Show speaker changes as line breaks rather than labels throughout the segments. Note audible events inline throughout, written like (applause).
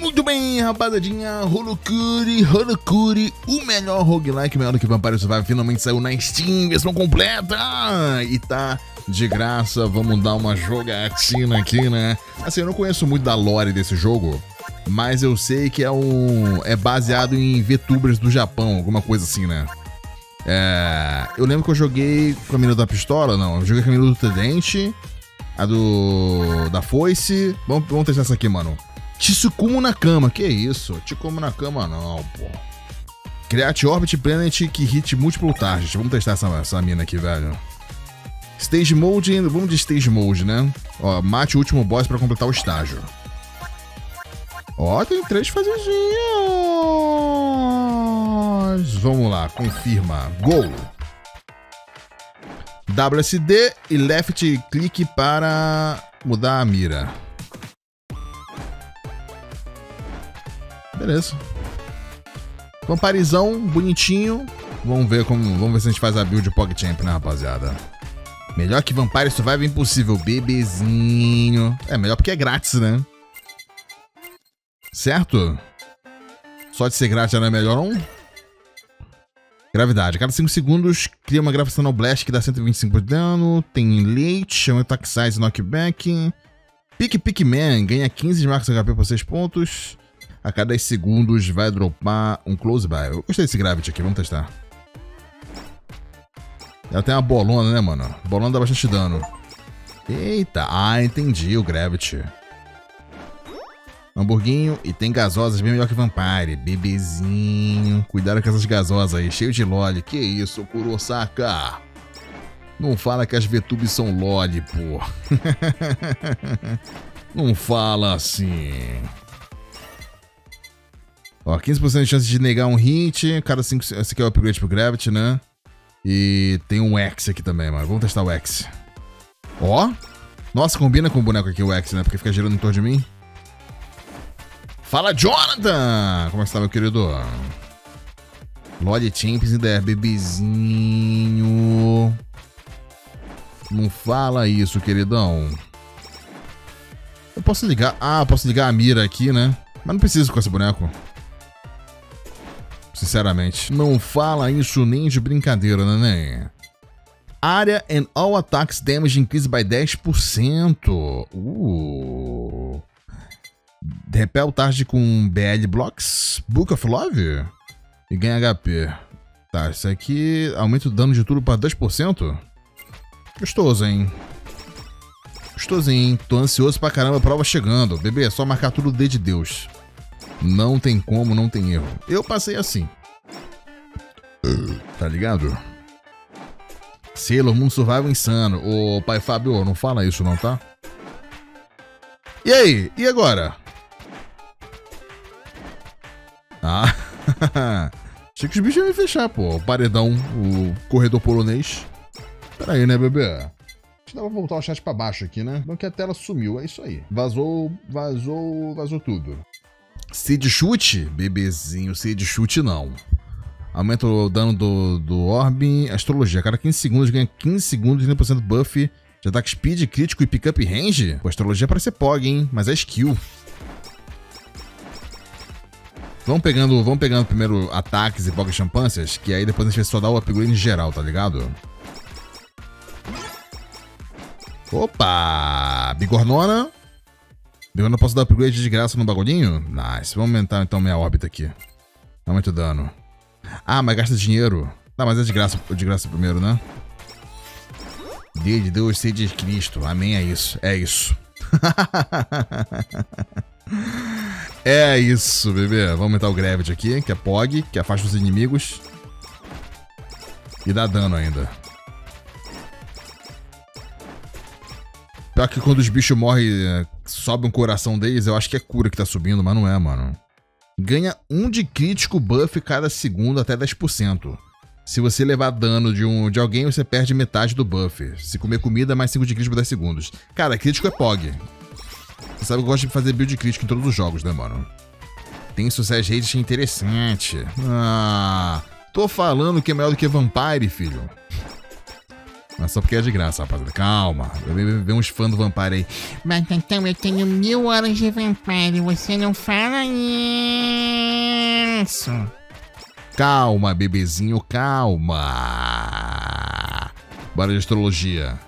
Muito bem, rapaziadinha, Holokuri, Holokuri, o melhor roguelike, melhor do que Vampire Survival, finalmente saiu na Steam, versão completa, e tá de graça, vamos dar uma jogatina aqui, né? Assim, eu não conheço muito da lore desse jogo, mas eu sei que é um é baseado em VTubers do Japão, alguma coisa assim, né? É, eu lembro que eu joguei com a mina da pistola, não, eu joguei com a mina do tridente, a do da foice, vamos, vamos testar essa aqui, mano. Tsukumo na cama, que isso? Tsukumo na cama não, pô. Create Orbit Planet que hit múltiplo target. Vamos testar essa, essa mina aqui, velho. Stage Mode, vamos de Stage Mode, né? Ó, mate o último boss pra completar o estágio. Ó, tem três fasezinhas. Vamos lá, confirma. Gol. WSD e left clique para mudar a mira. Beleza. Vamparizão, bonitinho. Vamos ver como. Vamos ver se a gente faz a build PogChamp, né, rapaziada? Melhor que Vampire Survival é impossível. Bebezinho. É, melhor porque é grátis, né? Certo? Só de ser grátis já não é melhor, não? Gravidade. A cada 5 segundos, cria uma Gravitational Blast que dá 125 de dano. Tem leite, chama Attack Size Knockback. Pique Pique Man, ganha 15 de marcas HP por 6 pontos. A cada 10 segundos vai dropar um Close By. Eu gostei desse Gravity aqui, vamos testar. Ela tem uma bolona, né, mano? Bolona dá bastante dano. Eita, ah, entendi o Gravity. Hamburguinho e tem gasosas bem melhor que Vampire. Bebezinho. Cuidado com essas gasosas aí, cheio de lolly. Que isso, Kurosaka? Não fala que as VTubes são lolly, pô. (laughs) Não fala assim. Ó, 15% de chance de negar um hit. Cada 5. Esse aqui é o upgrade pro Gravity, né? E tem um X aqui também, mano. Vamos testar o X. Ó. Nossa, combina com o boneco aqui, o X, né? Porque fica girando em torno de mim. Fala, Jonathan! Como é que está, meu querido? Lolly Champions ainda bebezinho. Não fala isso, queridão. Eu posso ligar... Ah, posso ligar a mira aqui, né? Mas não preciso com esse boneco. Sinceramente. Não fala isso nem de brincadeira, né, Área and all attacks damage increase by 10%. Uh repel tarde com BL Blocks, Book of Love e ganha HP. Tá, isso aqui aumenta o dano de tudo para 2%. Gostoso, hein? Gostosinho. Tô ansioso pra caramba, a prova chegando. Bebê, é só marcar tudo D de Deus. Não tem como, não tem erro. Eu passei assim. Tá ligado? Sailor Moon Survival Insano. Ô, pai Fábio, não fala isso não, tá? E aí? E agora? Ah, (laughs) achei que os bichos iam fechar, pô. O paredão, o corredor polonês. Pera aí, né, bebê? Acho que dá pra voltar o chat pra baixo aqui, né? Não que a tela sumiu, é isso aí. Vazou, vazou, vazou tudo. Seed chute? Bebezinho, seed chute não. Aumenta o dano do, do Orb. Astrologia. Cada 15 segundos ganha 15 segundos e 30% buff de ataque speed, crítico e pickup range. Pô, astrologia parece ser POG, hein? Mas é skill. Vamos pegando, vamos pegando primeiro ataques e Pocket Champâncias, que aí depois a gente vai só dar o upgrade em geral, tá ligado? Opa! Bigornona. Bigornona posso dar upgrade de graça no bagulhinho? Nice. Vamos aumentar então minha órbita aqui. Dá muito dano. Ah, mas gasta dinheiro. Tá, mas é de graça, de graça primeiro, né? Dia de Deus, ser de Cristo. Amém, é isso. É isso. (laughs) É isso, bebê. Vamos aumentar o Gravity aqui, que é POG, que afasta os inimigos. E dá dano ainda. Pior que quando os bichos morrem, é, sobe um coração deles, eu acho que é cura que tá subindo, mas não é, mano. Ganha um de crítico buff cada segundo até 10%. Se você levar dano de, um, de alguém, você perde metade do buff. Se comer comida, mais 5 de crítico por 10 segundos. Cara, crítico é POG. Você sabe que eu gosto de fazer build crítico em todos os jogos, né, mano? Tem sucesso rate interessante. Ah, tô falando que é melhor do que Vampire, filho. Mas só porque é de graça, rapaziada. Calma. Vê uns fãs do Vampire aí.
Mas então eu tenho mil horas de Vampire. Você não fala isso.
Calma, bebezinho, calma. Bora de astrologia.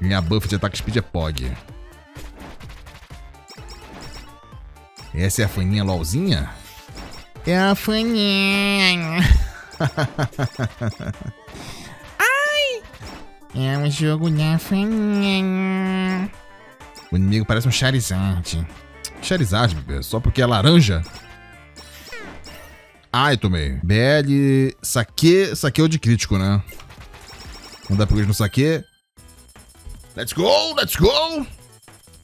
Minha buff de ataque speed é POG. Essa é a faninha LOLzinha?
É a faninha. (laughs) Ai! É um jogo da faninha.
O inimigo parece um Charizard. Charizard, bebê, só porque é laranja? Ai, tomei. BL, saque, saqueou de crítico, né? Vamos dar upgrade no saque. Let's go, let's go!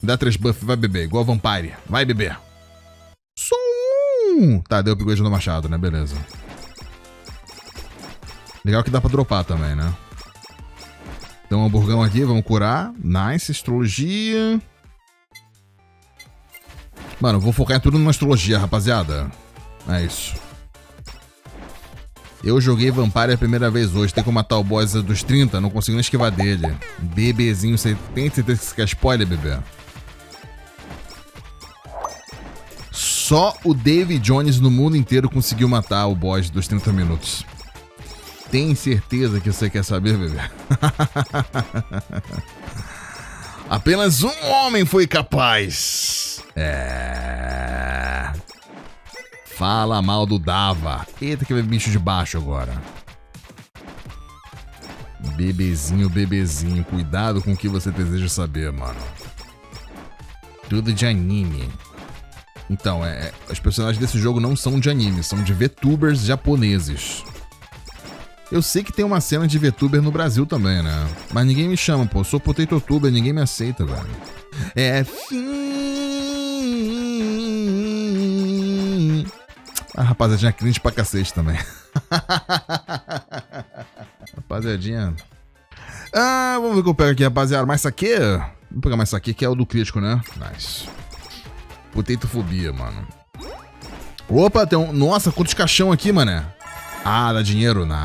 Dá três buff, vai beber, igual Vampire. Vai beber. Só um! Tá, deu upgrade no machado, né? Beleza. Legal que dá pra dropar também, né? Então, um hamburgão aqui, vamos curar. Nice, astrologia. Mano, vou focar em tudo na astrologia, rapaziada. É isso. Eu joguei Vampire a primeira vez hoje. Tem como matar o boss dos 30, não consigo nem esquivar dele. Bebezinho, você tem certeza que você quer spoiler, bebê? Só o David Jones no mundo inteiro conseguiu matar o boss dos 30 minutos. Tem certeza que você quer saber, bebê? (laughs) Apenas um homem foi capaz. É. Fala mal do Dava. Eita, que bicho de baixo agora. Bebezinho, bebezinho. Cuidado com o que você deseja saber, mano. Tudo de anime. Então, é, é os personagens desse jogo não são de anime, são de VTubers japoneses. Eu sei que tem uma cena de VTuber no Brasil também, né? Mas ninguém me chama, pô. Eu sou potato tuber, ninguém me aceita, velho. É. A rapaziadinha cringe pra cacete também. (laughs) rapaziadinha. Ah, vamos ver o que eu pego aqui, rapaziada. Mais saque? Vamos pegar mais saque, que é o do crítico, né? Nice. Potatofobia, mano. Opa, tem um... Nossa, quantos caixão aqui, mané. Ah, dá dinheiro. Nice.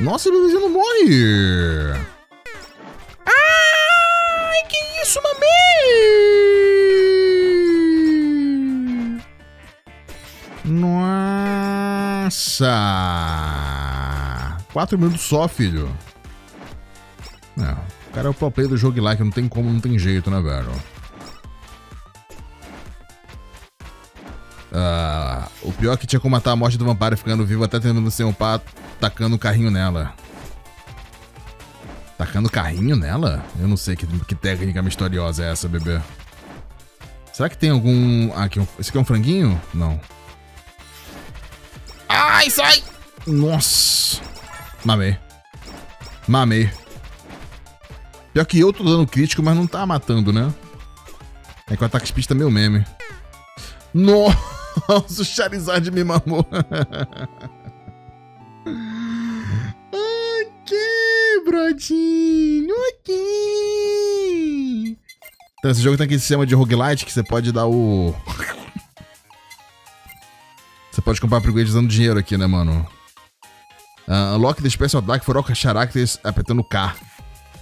Nossa, o não morre.
Ai, que isso, mamãe?
Nossa. Quatro minutos só, filho. Não, o cara é o pro play do jogo lá, que não tem como, não tem jeito, né, velho? O pior é que tinha como matar a morte do vampiro ficando vivo até tentando ser um pá tacando o carrinho nela. Tacando carrinho nela? Eu não sei que, que técnica misteriosa é essa, bebê. Será que tem algum... Ah, aqui, esse aqui é um franguinho? Não. Ai, sai! Nossa. Mamei. Mamei. Pior que eu tô dando crítico, mas não tá matando, né? É que o ataque speed tá meio meme. Nossa! Nossa, o Charizard me mamou. ok, brodinho, ok. Então, esse jogo tem aquele sistema de roguelite que você pode dar o... você pode comprar upgrade usando dinheiro aqui, né, mano? Uh, unlock the special attack for all characters apertando K.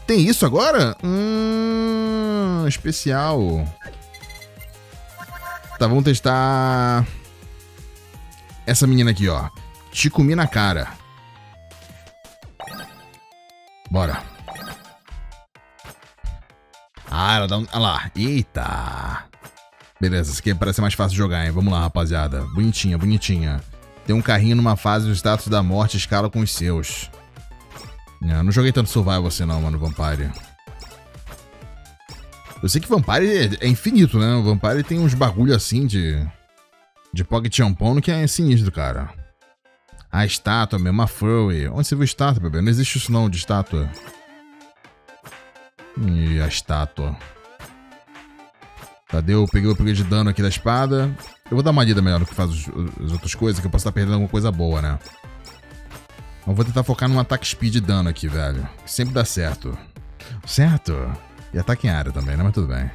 Tem isso agora? Hum, especial. Tá, vamos testar essa menina aqui, ó. Te comi na cara. Bora. Ah, ela dá um... Olha lá. Eita. Beleza, isso aqui parece mais fácil de jogar, hein? Vamos lá, rapaziada. Bonitinha, bonitinha. Tem um carrinho numa fase do status da morte, escala com os seus. Não, não joguei tanto survival assim não, mano, Vampire. Eu sei que Vampire é, é infinito, né? O Vampire tem uns bagulho assim de. De Pocket Champono que é sinistro, cara. A estátua mesmo, a Furry. Onde você viu estátua, bebê? Não existe isso não, de estátua. E a estátua. Cadê? Eu peguei o upgrade de dano aqui da espada. Eu vou dar uma lida melhor no que faz os, as outras coisas, que eu posso estar perdendo alguma coisa boa, né? Eu vou tentar focar no ataque speed de dano aqui, velho. Sempre dá certo. Certo? E ataque em área também, né? Mas tudo bem.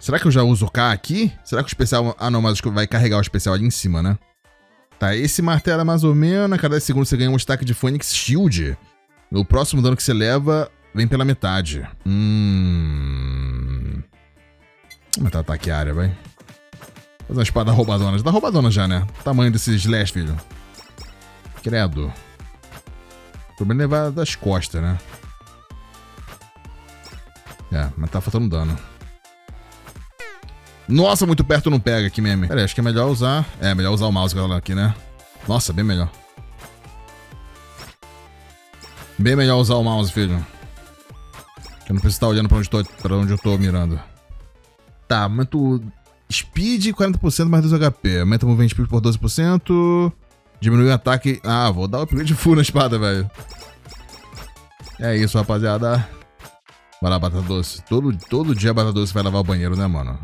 Será que eu já uso o K aqui? Será que o especial... Ah, não, mas vai carregar o especial ali em cima, né? Tá, esse martelo é mais ou menos. A cada 10 segundos você ganha um destaque de Phoenix Shield. O próximo dano que você leva vem pela metade. Hum. Vamos matar ataque área, vai. Fazer uma espada roubadona. Já tá roubadona já, né? Tamanho desse slash, filho. Credo. O problema é levar das costas, né? É, mas tá faltando dano. Nossa, muito perto não pega aqui, meme. Pera aí, acho que é melhor usar... É, melhor usar o mouse aqui, né? Nossa, bem melhor. Bem melhor usar o mouse, filho. Eu não preciso estar olhando pra onde, tô, pra onde eu tô mirando. Tá, aumento speed 40% mais 2 HP. Aumenta o movimento speed por 12%. Diminui o ataque... Ah, vou dar o upgrade full na espada, velho. É isso, rapaziada. Vai lá, batata doce. Todo, todo dia a batata doce vai lavar o banheiro, né, mano?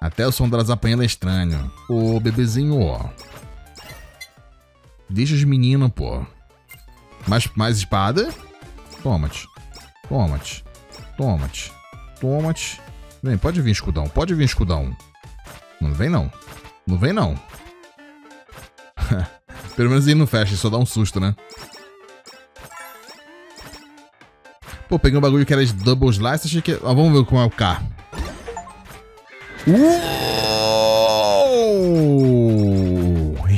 Até o som delas apanhando é estranho. Ô, bebezinho, ó. Deixa os meninos, pô. Mais, mais espada? Toma-te. Toma-te. Toma-te. Toma-te. Vem, pode vir, escudão. Pode vir, escudão. Não vem, não. Não vem, não. (laughs) Pelo menos ele não fecha, só dá um susto, né? Pô, peguei um bagulho que era de double slice, achei que... Ah, vamos ver como é o K. Uou!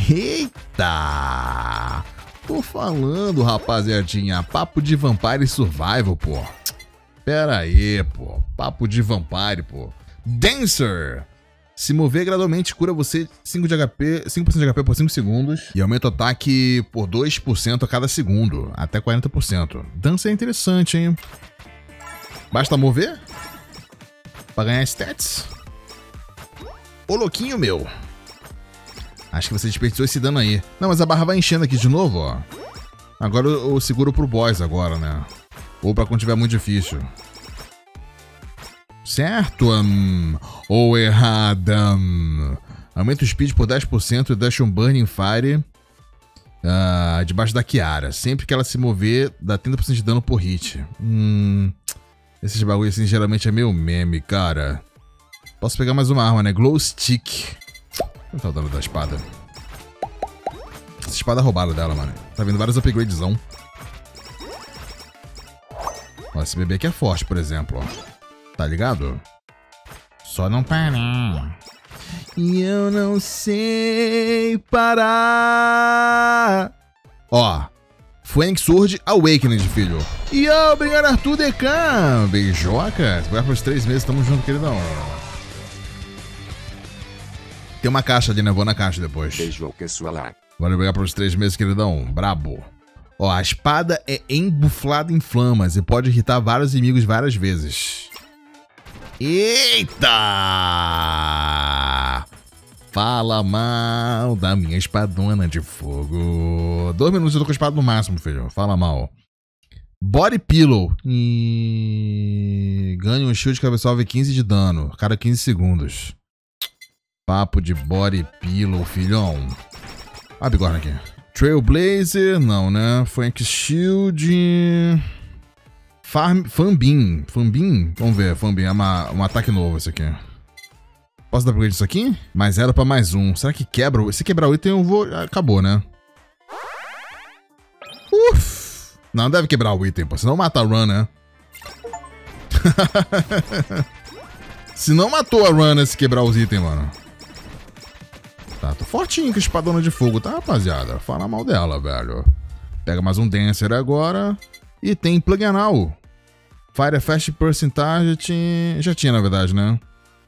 Eita! Tô falando, rapaziadinha. Papo de Vampire Survival, pô. Pera aí, pô. Papo de Vampire, pô. Dancer! Se mover gradualmente cura você 5 de HP, 5% de HP por 5 segundos e aumenta o ataque por 2% a cada segundo, até 40%. Dança é interessante, hein? Basta mover para ganhar stats. Ô louquinho meu. Acho que você desperdiçou esse dano aí. Não, mas a barra vai enchendo aqui de novo, ó. Agora eu seguro pro boss agora, né? Ou pra quando tiver muito difícil. Certo? Um, ou errada? Um, aumenta o speed por 10% e deixa um Burning Fire uh, debaixo da Kiara. Sempre que ela se mover, dá 30% de dano por hit. Hum, esses bagulhos assim geralmente é meio meme, cara. Posso pegar mais uma arma, né? Glow Stick. Quanto tá o dano da espada? Essa espada é roubada dela, mano. Tá vendo vários upgradezão. Ó, esse bebê aqui é forte, por exemplo, ó. Tá ligado? Só não parar. E eu não sei parar. Ó. Fênix Sword Awakening, filho. E obrigado, Arthur Decan. Beijoca. Vai pros três meses, tamo junto, queridão. Tem uma caixa ali, né? Vou na caixa depois.
Beijoca sua lá.
Valeu, obrigado pelos três meses, queridão. Brabo. Ó, a espada é embuflada em flamas e pode irritar vários inimigos várias vezes. Eita! Fala mal da minha espadona de fogo. Dois minutos eu tô com a espada no máximo, filho. Fala mal. Body Pillow. E... Ganha um shield que absorve 15 de dano. Cada 15 segundos. Papo de Body Pillow, filhão. A bigorna aqui. Trailblazer, não, né? Frank Shield. Farm, Fambin. Fambin? Vamos ver, Fambin. É uma, um ataque novo esse aqui. Posso dar upgrade isso aqui? Mais zero pra mais um. Será que quebra? Se quebrar o item, eu vou... Acabou, né? Uf! Não, deve quebrar o item, pô. Senão mata a run, né? (laughs) Se não matou a run se quebrar os itens, mano. Tá, tô fortinho com a espadona de fogo, tá, rapaziada? Fala mal dela, velho. Pega mais um Dancer agora. E tem Plug Anal. Fire Fast Percentage. Já tinha, na verdade, né?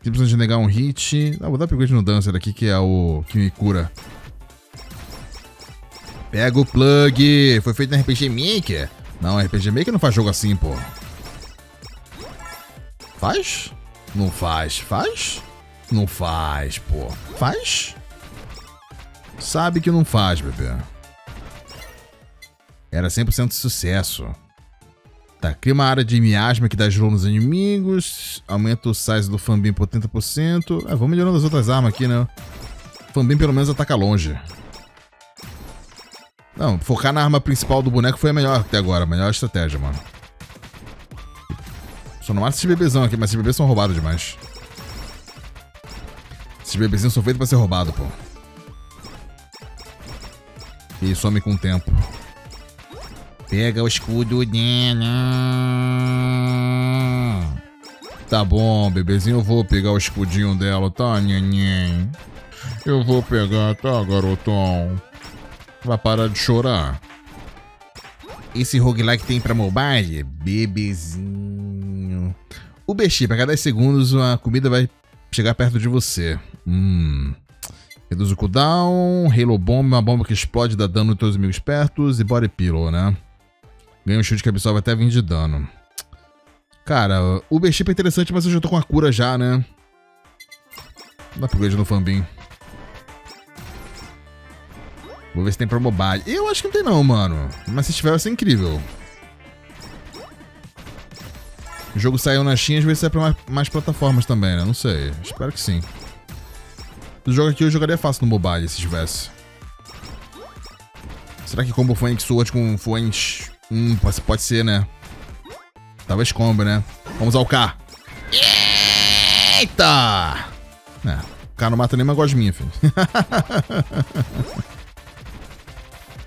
Simplesmente negar um hit. Ah, vou dar upgrade no Dancer aqui, que é o que me cura. Pega o plug. Foi feito no RPG Maker. Não, RPG Maker não faz jogo assim, pô. Faz? Não faz. Faz? Não faz, pô. Faz? Sabe que não faz, bebê. Era 100% sucesso. Tá, cria uma área de miasma que dá slow nos inimigos. Aumenta o size do Fambin por 30%. Ah, vamos melhorando as outras armas aqui, né? Fambin pelo menos ataca longe. Não, focar na arma principal do boneco foi a melhor até agora. A melhor estratégia, mano. Só não mata esses bebezão aqui, mas esses bebês são roubados demais. Esses bebezinhos são feitos pra ser roubados, pô. E some com o tempo.
Pega o escudo dela.
Tá bom, bebezinho, eu vou pegar o escudinho dela, tá, neném? Eu vou pegar, tá, garotão? Vai parar de chorar.
Esse roguelike tem pra mobile? Bebezinho.
O BX, a cada 10 segundos a comida vai chegar perto de você. Hum. Reduz o cooldown, Halo Bomb, uma bomba que explode dá dano em todos os inimigos pertos e Body Pillow, né? Ganha um chute que absorve até 20 de dano. Cara, o B-Chip é interessante, mas eu já tô com a cura já, né? Dá upgrade no Fambin. Vou ver se tem pra mobile. Eu acho que não tem não, mano. Mas se tiver vai ser incrível. O jogo saiu na China, às vezes sai pra mais, mais, plataformas também, né? Não sei. Espero que sim. O jogo aqui eu jogaria fácil no mobile, se tivesse. Será que combo Phoenix Sword com Phoenix... Hum, pode, pode ser, né? Talvez combo, né? Vamos ao K. Eita! É, o K não mata nem uma gosminha, filho. (laughs)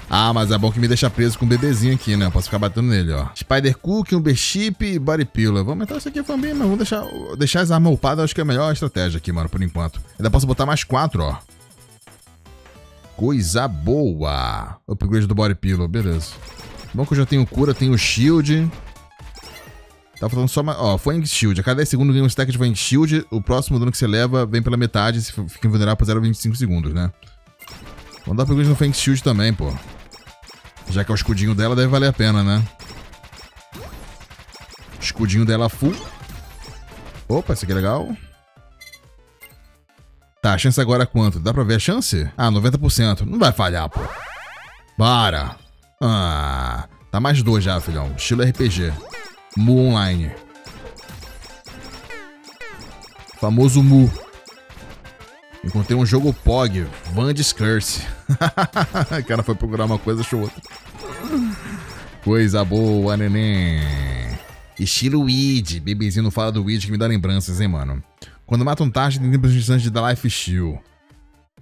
ah, mas é bom que me deixa preso com um bebezinho aqui, né? Posso ficar batendo nele, ó. Spider Cook, um B-Chip e Body Pillar. Vamos entrar isso aqui também, mas vamos deixar, deixar as armas upadas. Acho que é a melhor estratégia aqui, mano, por enquanto. Ainda posso botar mais quatro, ó. Coisa boa. Upgrade do Body Pillar, beleza. Bom que eu já tenho cura, tenho shield. Tá faltando só uma. Ó, Fang Shield. A cada 10 segundos ganha um stack de Fang Shield. O próximo dano que você leva vem pela metade e fica invulnerável por 0,25 segundos, né? Vamos dar upgrade no Fang Shield também, pô. Já que é o escudinho dela, deve valer a pena, né? Escudinho dela full. Opa, isso aqui é legal. Tá, a chance agora é quanto? Dá pra ver a chance? Ah, 90%. Não vai falhar, pô. Para. Ah, tá mais dois já, filhão. Estilo RPG. Mu Online. Famoso Mu. Encontrei um jogo POG, Vandy's Curse. (laughs) o cara foi procurar uma coisa, achou outra. Coisa boa, neném. Estilo Weed. Bebezinho não fala do Weed que me dá lembranças, hein, mano. Quando mata um target, tem tempo de dar Life Shield.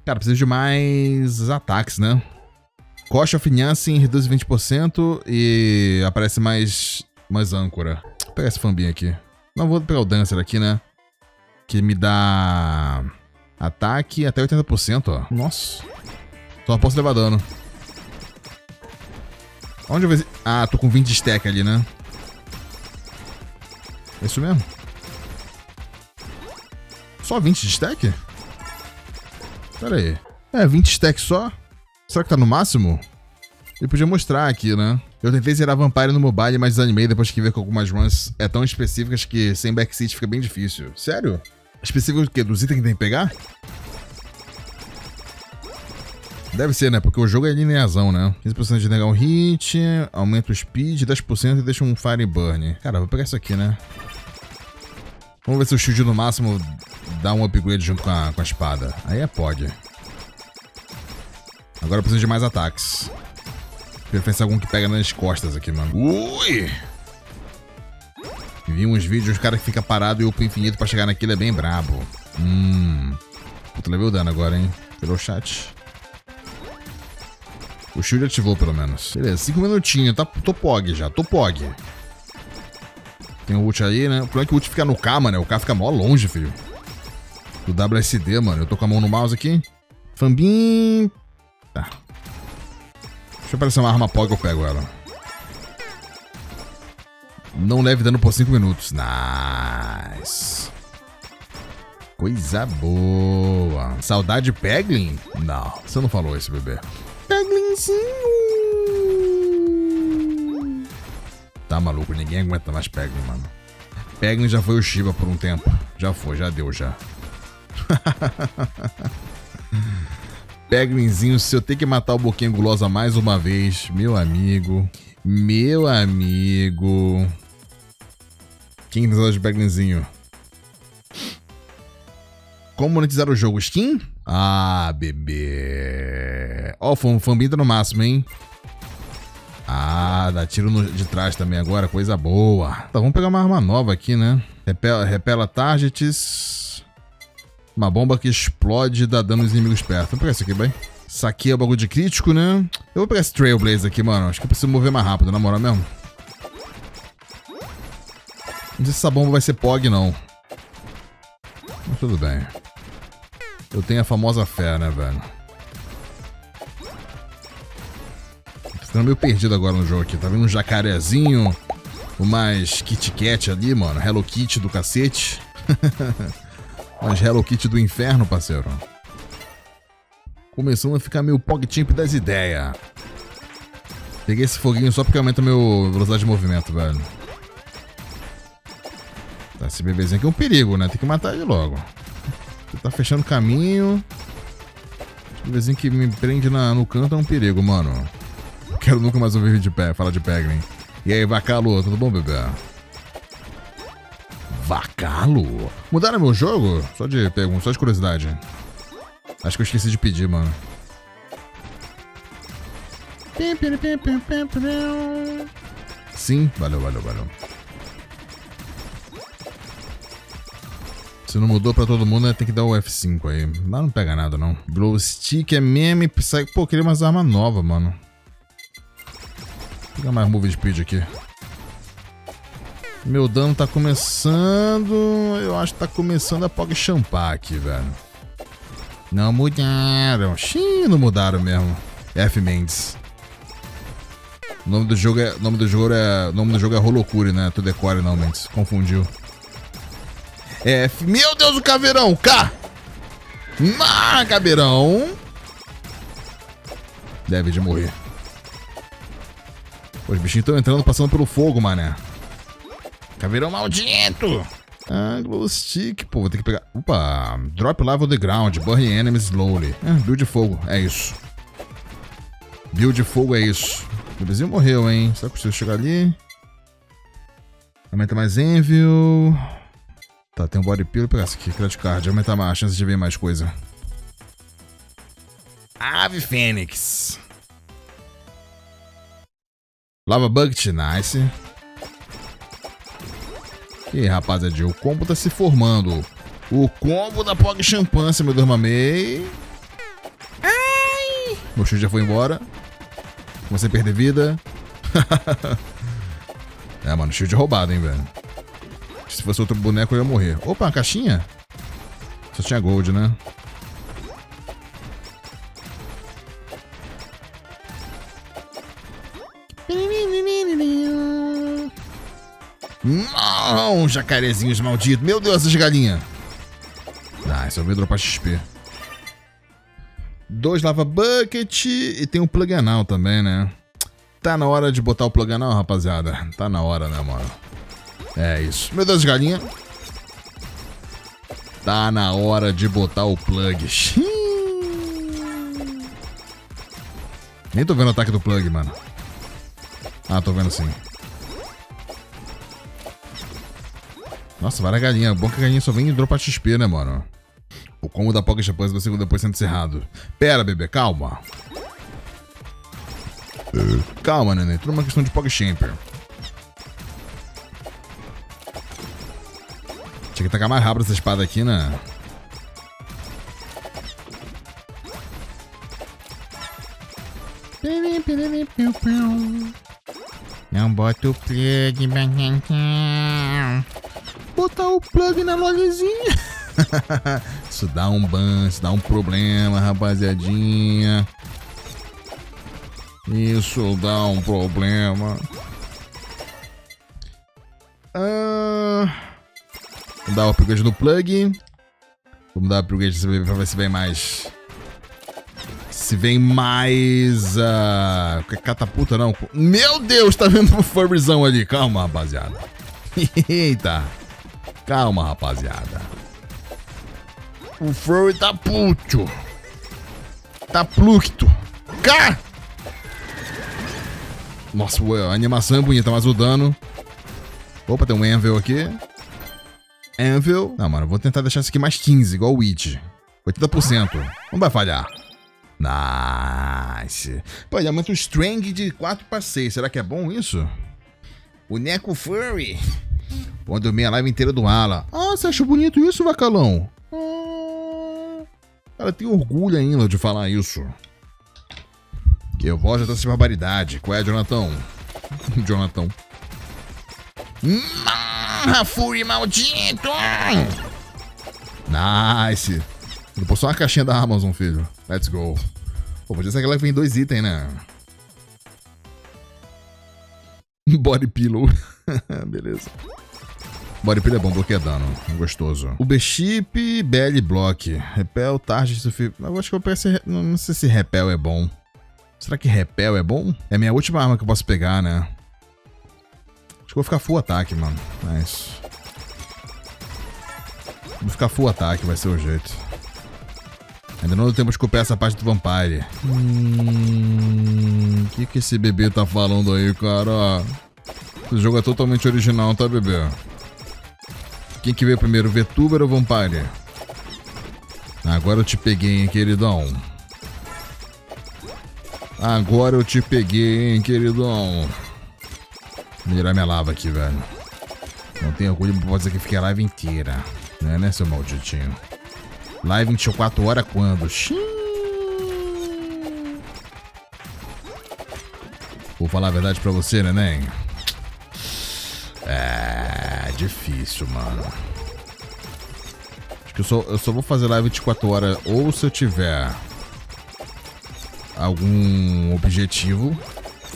Cara, preciso de mais ataques, né? Cost of Nyancing reduz 20% e aparece mais mais âncora. Vou pegar esse fambinho aqui. Não, vou pegar o Dancer aqui, né? Que me dá ataque até 80%, ó. Nossa. Só posso levar dano. Onde eu. Ah, tô com 20 stack ali, né? É isso mesmo? Só 20 de stack? Pera aí. É, 20 stack só? Será que tá no máximo? Ele podia mostrar aqui, né? Eu tentei zerar Vampire no mobile, mas desanimei depois que vi que algumas runs é tão específicas que sem backseat fica bem difícil. Sério? Específico do quê? Dos itens que tem que pegar? Deve ser, né? Porque o jogo é lineazão, né? 15% de negar um hit, aumenta o speed, 10% e deixa um Fire Burn. Cara, vou pegar isso aqui, né? Vamos ver se o shield no máximo dá um upgrade junto com a, com a espada. Aí é pode. Agora eu preciso de mais ataques. Preferência algum que pega nas costas aqui, mano. Ui! Vi uns vídeos, os caras que fica parado e upa infinito pra chegar naquilo é bem brabo. Hum. Puta, levei o dano agora, hein? Pelo chat. O shield ativou, pelo menos. Beleza, 5 minutinhos. Tá, tô pog já, tô pog. Tem o ult aí, né? O problema é que o ult fica no K, mano. O K fica mó longe, filho. Do WSD, mano. Eu tô com a mão no mouse aqui. Fambim. Tá. Deixa aparecer uma arma POG, eu pego ela. Não leve dano por 5 minutos. Nice. Coisa boa. Saudade Peglin? Não, você não falou isso, bebê. Peglinzinho. Tá maluco, ninguém aguenta mais Peglin, mano. Peglin já foi o Shiva por um tempo. Já foi, já deu, já. (laughs) Peglinzinho, se eu ter que matar o Boquinha Gulosa mais uma vez, meu amigo, meu amigo. Quem tem de Peglinzinho? Como monetizar o jogo? Skin? Ah, bebê. Ó, oh, um fambinho no máximo, hein? Ah, dá tiro no, de trás também agora, coisa boa. Tá, vamos pegar uma arma nova aqui, né? Repela, repela targets. Uma bomba que explode e dá dano nos inimigos perto. Vamos pegar isso aqui, bem. Isso aqui é o bagulho de crítico, né? Eu vou pegar esse Trailblazer aqui, mano. Acho que eu preciso mover mais rápido, na moral mesmo. Não sei se essa bomba vai ser POG, não. Mas tudo bem. Eu tenho a famosa fé, né, velho? Tô ficando meio perdido agora no jogo aqui. Tá vendo um jacarezinho, umas Kit Kat ali, mano. Hello Kitty do cacete. (laughs) umas Hello Kitty do inferno, parceiro. Começando a ficar meio PogChamp das ideias. Peguei esse foguinho só porque aumenta meu velocidade de movimento, velho. Tá, esse bebezinho aqui é um perigo, né? Tem que matar ele logo. Ele tá fechando caminho. Esse bebezinho que me prende na, no canto é um perigo, mano. Quero nunca mais ouvir de pé, falar de Peglin. E aí, Vacalo, tudo bom, bebê? Vacalo? Mudaram meu jogo? Só de pergunta, só de curiosidade. Acho que eu esqueci de pedir, mano. Sim, valeu, valeu, valeu. Se não mudou pra todo mundo, né, tem que dar o F5 aí. Mas não pega nada, não. Glow Stick é meme. Pô, queria umas armas novas, mano. Vou pegar mais Move Speed aqui. Meu dano tá começando. Eu acho que tá começando a Pog champar aqui, velho. Não mudaram. Xiii, não mudaram mesmo. F Mendes. O nome do jogo é. nome do jogo é. nome do jogo é Holocure, né? Tu decore não, Mendes. Confundiu. F. Meu Deus, o caveirão! K! Ah, caveirão! Deve de morrer. Os bichinhos estão entrando, passando pelo fogo, mané. Caveirão maldito! Ah, glow stick, pô, vou ter que pegar. Opa! Drop lava on the ground, burn enemies slowly. Ah, build fogo, é isso. Build fogo é isso. O bebezinho morreu, hein? Será que eu preciso chegar ali? Aumenta mais envio. Tá, tem um body pill. Vou pegar esse aqui, credit card. Aumentar mais a chance de ver mais coisa. Ave Fênix. Lava Bucket, nice. E aí, rapaziada, o combo tá se formando. O combo da Pog Champance, meu Dormamei. Ai! Meu chute já foi embora. Comecei a perder vida. (laughs) é, mano, shield roubado, hein, velho. Se fosse outro boneco, eu ia morrer. Opa, uma caixinha? Só tinha gold, né? Não, jacarezinhos malditos. Meu Deus, essas galinhas. Ah, isso vai dropar XP. Dois lava bucket e tem um plug anal também, né? Tá na hora de botar o plug anal, rapaziada. Tá na hora, né, mano? É isso. Meu Deus, galinha. Tá na hora de botar o plug. Nem tô vendo o ataque do plug, mano. Ah, tô vendo sim. Nossa, várias galinhas. Bom que a galinha só vem e dropa XP, né, mano? O combo da Pocket Champions vai ser depois sendo encerrado. Pera, bebê, calma. Calma, neném. Tudo uma questão de Pocket Champion. Tinha que tacar mais rápido essa espada aqui, né?
Não bota o plug,
Botar o plug na logzinha. (laughs) isso dá um ban, isso dá um problema, rapaziadinha. Isso dá um problema. Ah, vamos dar o upgrade no plug. Vamos dar o upgrade pra ver se vem mais. Se vem mais. Uh, catapulta, não. Meu Deus, tá vendo o Furbyzão ali. Calma, rapaziada. (laughs) Eita. Calma, rapaziada. O Furry tá puto. Tá plucto. Cá! Nossa, a animação é bonita, mas o dano... Opa, tem um Anvil aqui. Anvil. Não, mano, vou tentar deixar isso aqui mais 15, igual o Witch. 80%. Não vai falhar. Nice. Pô, ele aumenta o Strength de 4 para 6. Será que é bom isso? Boneco Furry. Vou dormir a live inteira do Ala. Ah, você achou bonito isso, vacalão? Ah, ela tem orgulho ainda de falar isso. Que eu volto a essa barbaridade. Qual é, Jonathan? (laughs) Jonathan.
Fury maldito!
Nice. Ele postou uma caixinha da Amazon, filho. Let's go. Pô, podia ser que ela vem dois itens, né? (laughs) Body Pillow. (laughs) Beleza. Body é bom, bloqueia dano. Gostoso. O B-Chip, BL Block. Repel, Target, Sufi... Eu acho que eu peço... Não sei se Repel é bom. Será que Repel é bom? É a minha última arma que eu posso pegar, né? Acho que eu vou ficar full ataque, mano. Nice. Vou ficar full ataque, vai ser o jeito. Ainda não temos que copiar essa parte do Vampire. Hum. O que, que esse bebê tá falando aí, cara? Esse jogo é totalmente original, tá, bebê? Quem que veio primeiro, VTuber ou Vampire? Agora eu te peguei, hein, queridão. Agora eu te peguei, hein, queridão. Melhorar minha lava aqui, velho. Não tenho orgulho pra fazer que fique a live inteira. Né, né, seu malditinho? Live 24 horas quando? Xiii. Vou falar a verdade pra você, neném. Difícil, mano. Acho que eu só, eu só vou fazer live 24 horas ou se eu tiver algum objetivo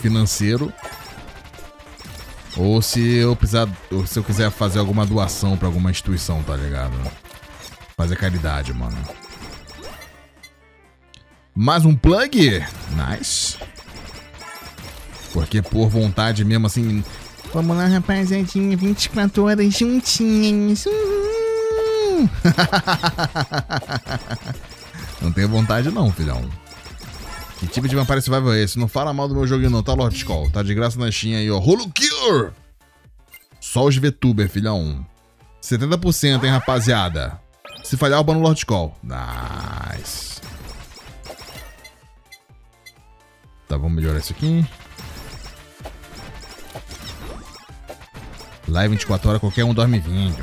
financeiro ou se eu precisar, ou se eu quiser fazer alguma doação para alguma instituição, tá ligado? Fazer caridade, mano. Mais um plug? Nice. Porque por vontade mesmo, assim...
Vamos lá, rapaziadinha. 24 horas juntinhas. Uhum. (laughs)
não tenho vontade não, filhão. Que tipo de Vampire Survival é esse? Não fala mal do meu joguinho não, tá, Lord Skull? Tá de graça na Steam aí, ó. Holo Killer! Só os VTuber, filhão. 70%, hein, rapaziada. Se falhar, o bano Lord Call. Nice. Tá, vamos melhorar isso aqui. Live 24 horas, qualquer um dorme 20.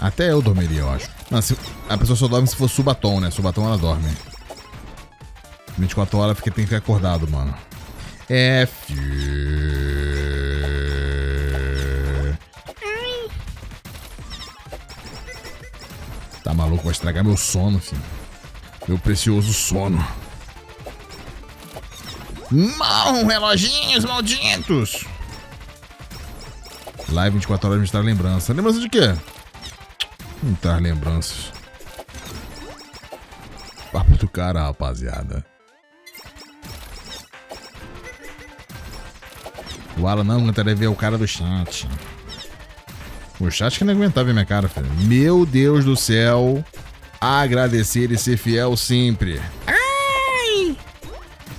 Até eu dormiria, eu acho. Não, se, a pessoa só dorme se for subatom, né? Subatom ela dorme. 24 horas porque tem que ficar acordado, mano. F. Tá maluco? Vai estragar meu sono, filho. Meu precioso sono.
Não, reloginhos malditos!
Live 24 horas me traz lembrança. Lembrança de quê? Não traz lembranças. Papo do cara, rapaziada. O Alan não aguentaria ver o cara do chat. O chat que não aguentava ver minha cara, filho. Meu Deus do céu. Agradecer e ser fiel sempre. Ai!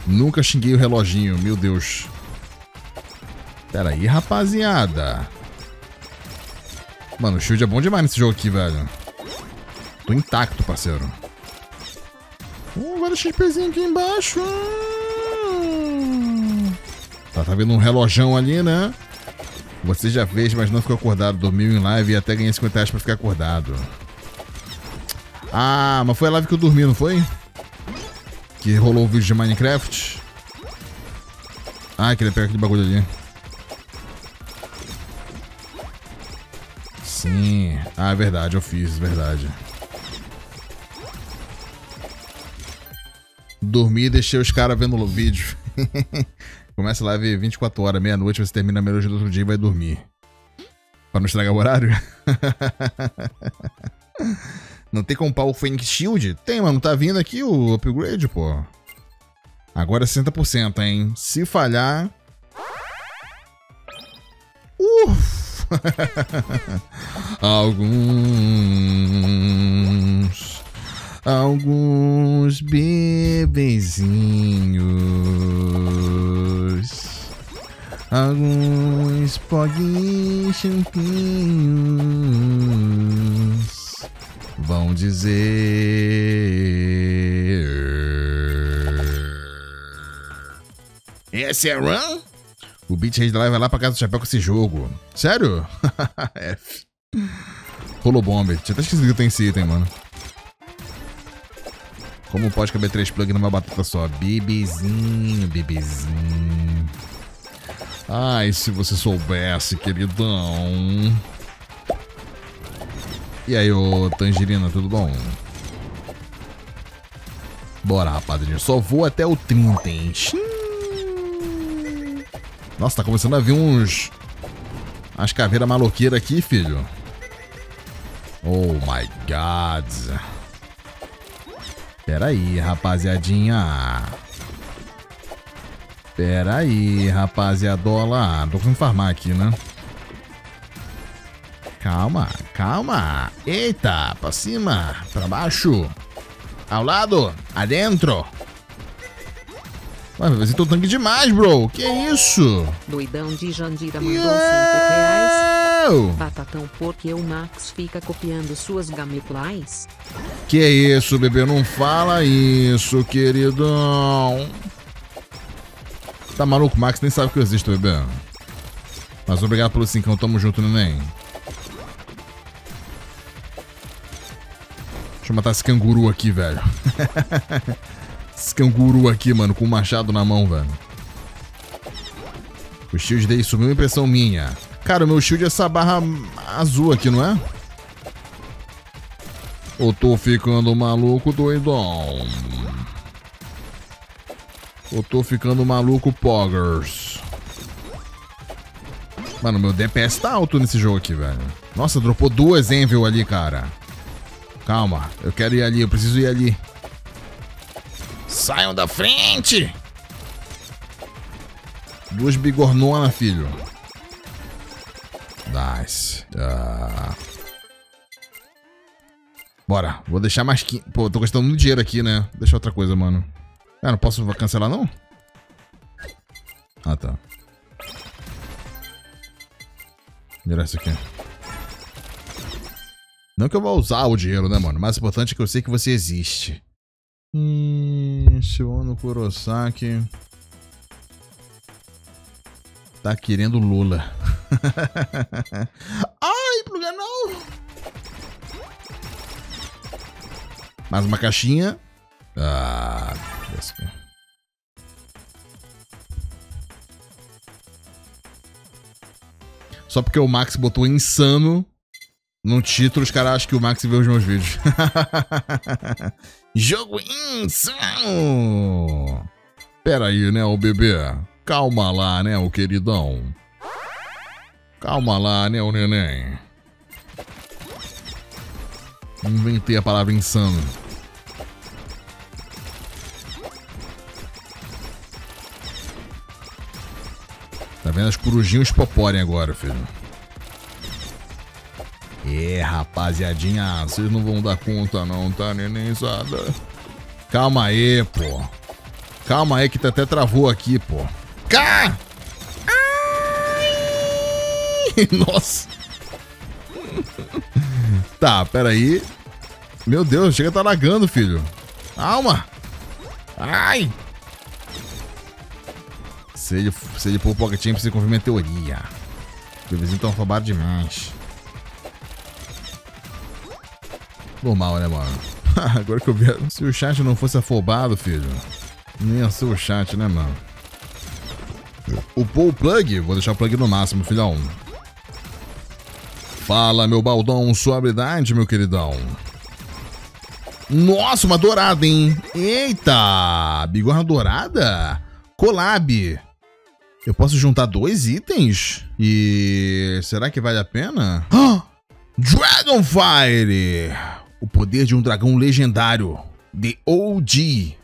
Nunca xinguei o reloginho, meu Deus. Pera aí, rapaziada. Mano, o shield é bom demais nesse jogo aqui, velho. Tô intacto, parceiro. Uh, vários XPzinho aqui embaixo. Tá, tá vendo um relojão ali, né? Você já fez, mas não ficou acordado. Dormiu em live e até ganhei 50 reais pra ficar acordado. Ah, mas foi a live que eu dormi, não foi? Que rolou o vídeo de Minecraft. Ah, queria pegar aquele bagulho ali. Sim. Ah, é verdade, eu fiz, verdade. Dormi e deixei os caras vendo o vídeo. (laughs) Começa a live 24 horas, meia-noite, você termina a meia-noite do outro dia e vai dormir. Pra não estragar o horário? (laughs) não tem como upar o Phoenix Shield? Tem, mano. Tá vindo aqui o upgrade, pô. Agora é 60%, hein? Se falhar... Uf! (laughs) Alguns alguns bebezinhos, alguns poguinhos vão dizer. Esse é Run? O Beat Rage Live vai lá pra casa do chapéu com esse jogo. Sério? F. (laughs) Rolou bomba. Tinha até esquecido que tem esse item, mano. Como pode caber três plugs numa batata só? Bebezinho, bebezinho. Ai, se você soubesse, queridão. E aí, ô Tangerina, tudo bom? Bora, rapaziada. Só vou até o 30, hein? Nossa, tá começando a vir uns... Umas caveiras maloqueiras aqui, filho. Oh my god. Pera aí, rapaziadinha. Pera aí, rapaziadola. Tô com farmar aqui, né? Calma, calma. Eita, pra cima, pra baixo. Ao lado, adentro. Ué, ser teu tanque demais, bro. Que isso?
Doidão de Jandira mandou 5 reais. Batatão porque o Max fica copiando suas gameplays.
Que isso, bebê? Não fala isso, queridão. Tá maluco? Max nem sabe que eu existo, bebê. Mas obrigado pelo cincão. Tamo junto, neném. Deixa eu matar esse canguru aqui, velho. (laughs) esse canguru aqui, mano, com o machado na mão, velho. O shield dele subiu, impressão minha. Cara, o meu shield é essa barra azul aqui, não é? Ou tô ficando maluco, doidão? Ou tô ficando maluco, poggers? Mano, meu DPS tá alto nesse jogo aqui, velho. Nossa, dropou duas Envil ali, cara. Calma, eu quero ir ali, eu preciso ir ali. Saiam da frente! Duas bigornona, filho. Nice. Ah. Bora, vou deixar mais que. Pô, tô gastando muito dinheiro aqui, né? Deixa outra coisa, mano. Ah, não posso cancelar, não? Ah, tá. Virar isso aqui. Não que eu vá usar o dinheiro, né, mano? O mais importante é que eu sei que você existe. Hum, Shiono Kurosaki. Tá querendo Lula. (laughs) Ai, pluga não! Mais uma caixinha. Ah, aqui. Só porque o Max botou insano no título, os caras acham que o Max vê os meus vídeos. (laughs) Jogo insano! Pera aí, né, o bebê? Calma lá, né, o queridão? Calma lá, né, o neném? Inventei a palavra insano. Tá vendo as corujinhas poporem agora, filho. É, rapaziadinha, vocês não vão dar conta não, tá, nenenzada? Calma aí, pô. Calma aí que tá até travou aqui, pô. Cá! Ai! (laughs) Nossa. (laughs) tá, peraí. Meu Deus, chega tá lagando, filho. Calma. Ai! Se ele, se ele pôr Pocket Champ, você confirma a teoria. Os vizinhos estão afobados demais. Normal, né, mano? (laughs) Agora que eu vi. Se o chat não fosse afobado, filho. Nem ia ser o chat, né, mano? O plug? Vou deixar o plug no máximo, filhão. Fala, meu baldão, sua habilidade, meu queridão. Nossa, uma dourada, hein? Eita! Bigorna dourada? Collab. Eu posso juntar dois itens? E será que vale a pena? (gasps) Dragonfire! O poder de um dragão legendário. The OG.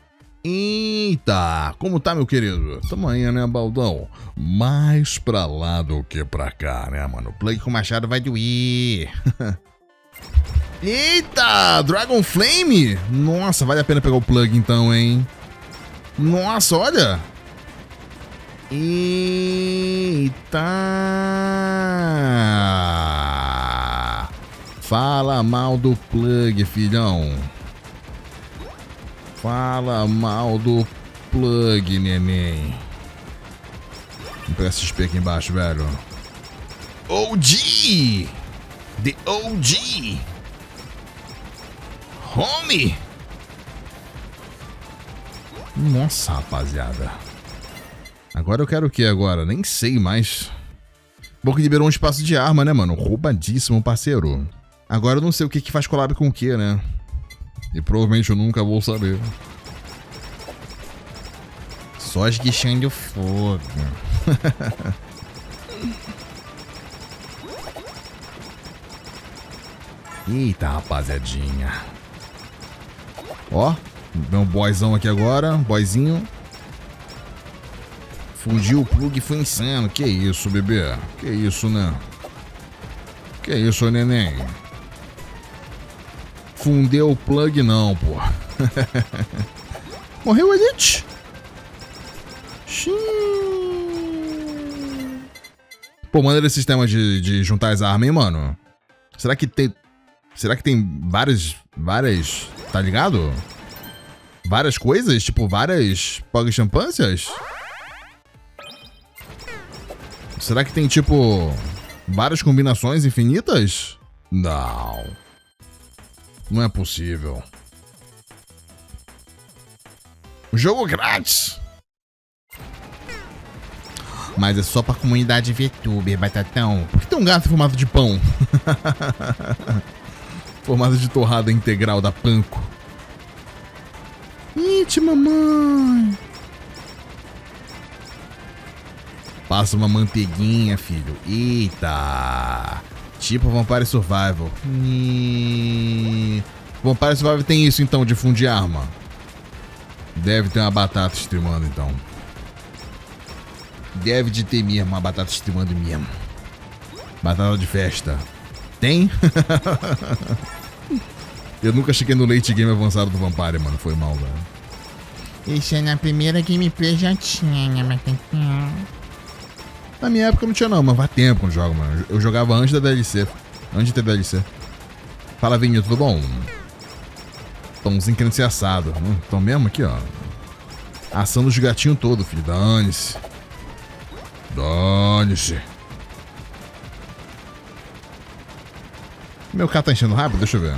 Eita, como tá, meu querido? Tamo aí, né, Baldão? Mais pra lá do que pra cá, né, mano? Plug com machado vai doer. (laughs) Eita, Dragon Flame? Nossa, vale a pena pegar o plug então, hein? Nossa, olha. Eita! Fala mal do plug, filhão. Fala mal do plug, neném. Vou pegar XP aqui embaixo, velho. OG! The OG! Home! Nossa, rapaziada. Agora eu quero o que agora? Nem sei mais. Bom que liberou um espaço de arma, né, mano? Roubadíssimo, parceiro. Agora eu não sei o que, que faz collab com o que, né? E provavelmente eu nunca vou saber. Só esguichando fogo. (laughs) Eita, rapaziadinha. Ó, meu boyzão aqui agora, boyzinho. Fundiu o plug e foi insano. Que isso, bebê? Que isso, né? Que isso, neném? Fundeu o plug não, pô. (laughs) Morreu Elite? Xiii. Pô, maneiro esse sistema de, de juntar as armas, hein, mano? Será que tem. Será que tem várias. Várias. Tá ligado? Várias coisas? Tipo, várias Pog Champâncias? Será que tem, tipo. Várias combinações infinitas? Não. Não é possível. Jogo grátis! Mas é só pra comunidade VTuber, batatão. Por que tem um gato em formato de pão? (laughs) formato de torrada integral da Panko. Ite, mamãe. Passa uma manteiguinha, filho. Eita. Tipo Vampire Survival. Ih. Vampire Survival tem isso então, de fundir arma. Deve ter uma batata streamando então. Deve de ter mesmo uma batata streamando mesmo. Batata de festa. Tem? (laughs) Eu nunca cheguei no late game avançado do Vampire, mano. Foi mal, velho.
Isso é na primeira gameplay já tinha, né, mas tem que...
Na minha época não tinha não, mas faz tempo que eu jogo, mano. Eu jogava antes da DLC. Antes de ter DLC. Fala, Vinho, tudo bom? Pãozinho querendo ser assado. Então mesmo aqui, ó. Assando os gatinhos todo, filho. Dane-se. Dane-se. Meu K tá enchendo rápido? Deixa eu ver.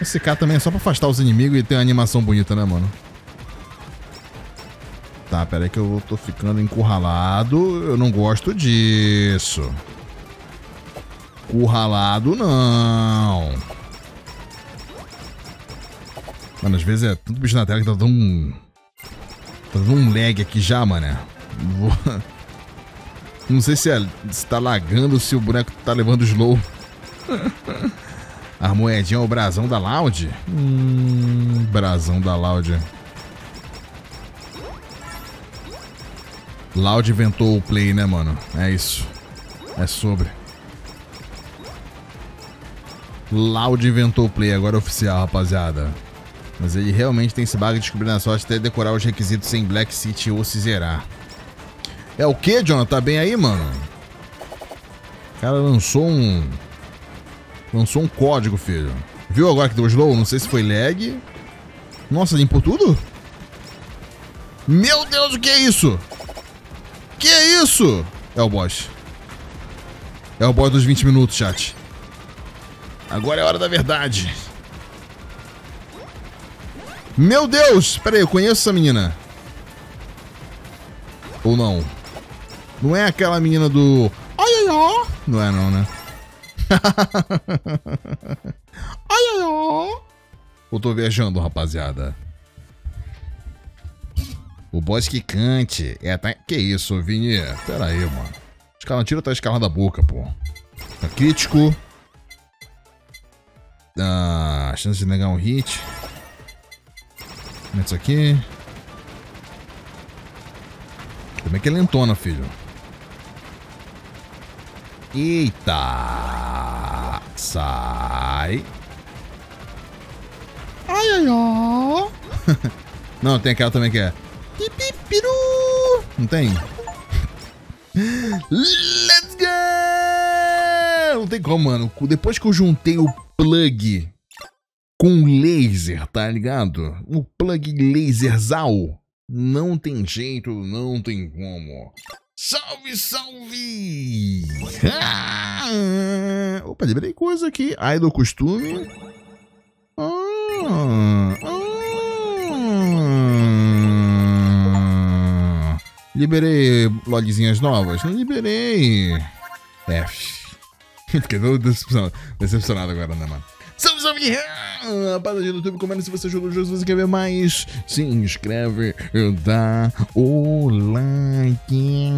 Esse K também é só pra afastar os inimigos e ter uma animação bonita, né, mano? Tá, pera aí que eu tô ficando encurralado. Eu não gosto disso. Curralado, não. Mano, às vezes é tudo bicho na tela que tá dando um... Tá dando um lag aqui já, mané. Vou... (laughs) Não sei se, é, se tá lagando ou se o boneco tá levando slow. (laughs) A moedinha é o brasão da Loud? Hum, brasão da Loud. Loud inventou o play, né, mano? É isso. É sobre. Loud inventou o play, agora é oficial, rapaziada. Mas ele realmente tem esse bug de descobrir na sorte até decorar os requisitos sem Black City ou se zerar. É o que, Jonathan? Tá bem aí, mano? O cara lançou um. Lançou um código, filho. Viu agora que deu slow? Não sei se foi lag. Nossa, limpou tudo? Meu Deus, o que é isso? Que é isso? É o boss. É o boss dos 20 minutos, chat. Agora é a hora da verdade. Meu Deus! Pera aí, eu conheço essa menina. Ou não? Não é aquela menina do. Ai ai ai! Não é não, né? (laughs) ai ai ai! Eu tô viajando, rapaziada. O boss que cante. É, tá... Que isso, Vini? Pera aí, mano. Escala, tira tá escala da boca, pô. Tá crítico. Ah, chance de negar um hit. Isso aqui. É que é lentona, filho? Eita! Sai! Ai, ai, ó! (laughs) Não, tem aquela também que é. Pipipiru! Não tem? Let's go! Não tem como, mano. Depois que eu juntei o plug com laser, tá ligado? O plug laserzal. Não tem jeito, não tem como. Salve, salve! Ah! Opa, lembrei coisa aqui. Idol costume. Ah, ah. Liberei logzinhas novas? Não liberei. F. (laughs) Fiquei todo decepcionado, decepcionado agora, né, mano? Salve, salve! Rapaziada do YouTube, comenta se você jogou o jogo, se você quer ver mais. Se inscreve, dá o like.